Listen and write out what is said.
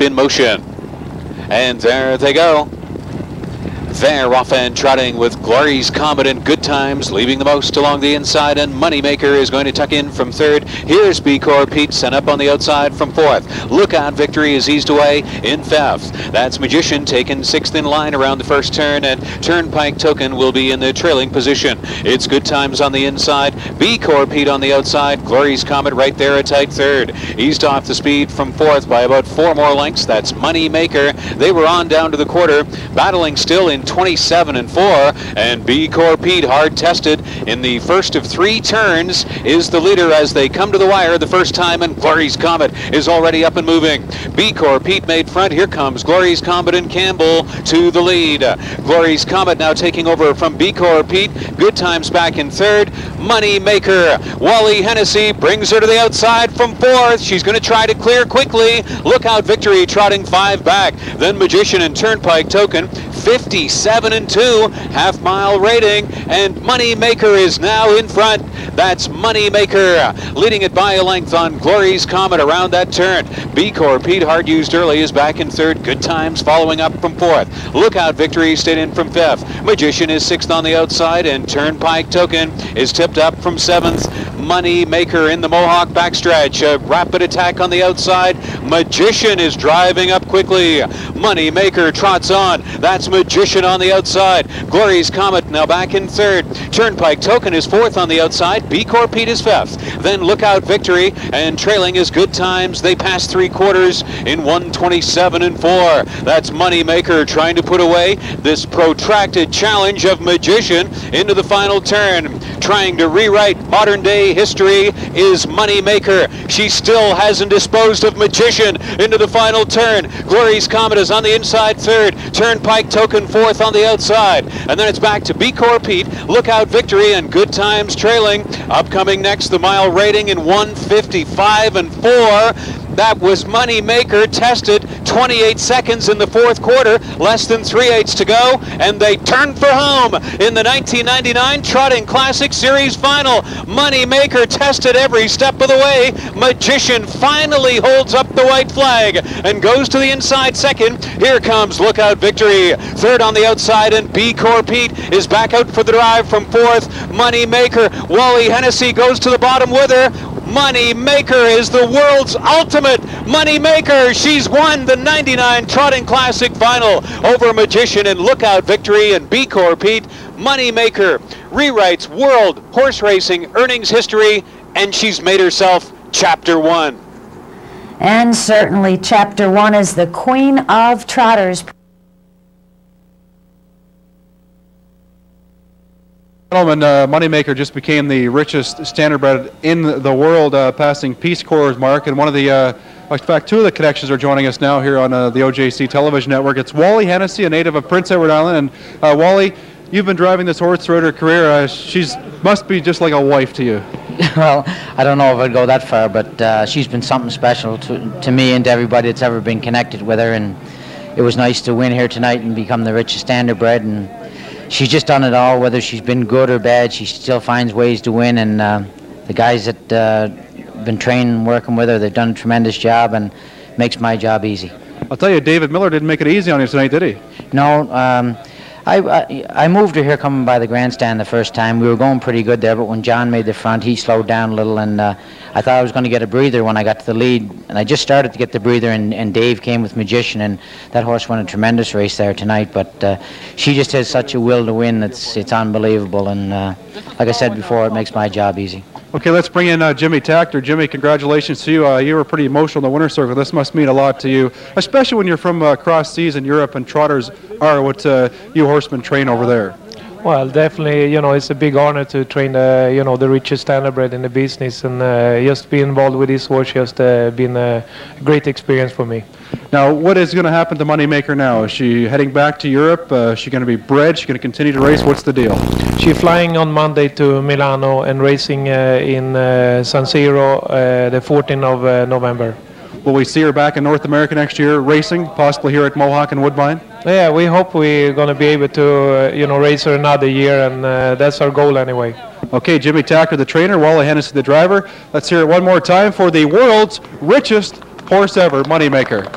in motion. And there they go. They're off and trotting with Glory's Comet and Good Times, leaving the most along the inside, and Moni Maker is going to tuck in from third. Here's B-Corps Pete sent up on the outside from fourth. Lookout Victory is eased away in fifth. That's Magician taking sixth in line around the first turn, and Turnpike Token will be in the trailing position. It's Good Times on the inside, B-Corps Pete on the outside, Glory's Comet right there a tight third. Eased off the speed from fourth by about four more lengths. That's Moni Maker. They were on down to the quarter, battling still in 27 and 4 and B-Corps Pete hard tested in the first of three turns is the leader as they come to the wire the first time and Glory's Comet is already up and moving. B-Corps Pete made front. Here comes Glory's Comet and Campbell to the lead. Glory's Comet now taking over from B-Corps Pete. Good times back in third. Moni Maker. Wally Hennessey brings her to the outside from fourth. She's going to try to clear quickly. Lookout Victory trotting five back. Then Magician and Turnpike Token 57 and 2, half mile rating, and Moni Maker is now in front. That's Moni Maker leading it by a length on Glory's Comet around that turn. B-Corps Pete Hart used early is back in third. Good times following up from fourth. Lookout Victory stayed in from fifth. Magician is sixth on the outside, and Turnpike Token is tipped up from seventh. Moni Maker in the Mohawk backstretch. A rapid attack on the outside. Magician is driving up quickly. Moni Maker trots on. That's Magician on the outside. Glory's Comet now back in third. Turnpike Token is fourth on the outside. B-Corps Pete is fifth. Then Lookout Victory and trailing is Good Times. They pass three quarters in 127 and 4. That's Moni Maker trying to put away this protracted challenge of Magician into the final turn. Trying to rewrite modern day history is Moni Maker. She still hasn't disposed of Magician into the final turn. Glory's Comet is on the inside third. Turnpike Token fourth on the outside. And then it's back to B-Corps Pete. Lookout Victory and Good Times trailing. Upcoming next, the mile rating in 155 and 4. That was Moni Maker tested 28 seconds in the fourth quarter, less than three eighths to go, and they turned for home in the 1999 Trotting Classic Series final. Moni Maker tested every step of the way. Magician finally holds up the white flag and goes to the inside second. Here comes Lookout Victory. Third on the outside, and B-Corps Pete is back out for the drive from fourth. Moni Maker. Wally Hennessey goes to the bottom with her. Moni Maker is the world's ultimate money maker. She's won the 99 Trotting Classic final over Magician and Lookout Victory and B-Corps Pete. Moni Maker rewrites world horse racing earnings history and she's made herself chapter one. And certainly chapter one is the Queen of Trotters. Gentlemen, uh, Moni Maker just became the richest standardbred in the world, uh, passing Peace Corps' mark. And one of the, uh, in fact, two of the connections are joining us now here on uh, the OJC television network. It's Wally Hennessey, a native of Prince Edward Island. And uh, Wally, you've been driving this horse throughout her career. Uh, she's must be just like a wife to you. well, I don't know if I'd go that far, but she's been something special to, to me and to everybody that's ever been connected with her. And it was nice to win here tonight and become the richest standardbred. And she's just done it all. Whether she's been good or bad, she still finds ways to win. And uh, the guys that uh, been training, working with her, they've done a tremendous job, and makes my job easy. I'll tell you, David Miller didn't make it easy on you tonight, did he? No. Um, I, I, moved her here coming by the grandstand the first time. We were going pretty good there, but when John made the front, he slowed down a little, and uh, I thought I was going to get a breather when I got to the lead. And I just started to get the breather, and, and Dave came with Magician, and that horse won a tremendous race there tonight. But uh, she just has such a will to win; it's it's unbelievable. And uh, like I said before, it makes my job easy. Okay, let's bring in uh, Jimmy Takter. Jimmy, congratulations to you. Uh, you were pretty emotional in the winner's circle. This must mean a lot to you, especially when you're from uh, cross seas in Europe and trotters are what uh, you horsemen train over there. Well, definitely, you know, it's a big honor to train, uh, you know, the richest standardbred in the business, and uh, just be involved with this horse just uh, been a great experience for me. Now, what is going to happen to Moni Maker now? Is she heading back to Europe? Uh, is she going to be bred? Is she going to continue to race? What's the deal? She's flying on Monday to Milano and racing uh, in uh, San Siro the 14th of November. Will we see her back in North America next year racing, possibly here at Mohawk and Woodbine? Yeah, we hope we're going to be able to, uh, you know, race her another year, and uh, that's our goal anyway. Okay, Jimmy Takter, the trainer, Wally Hennessey, the driver. Let's hear it one more time for the world's richest horse ever, Moni Maker.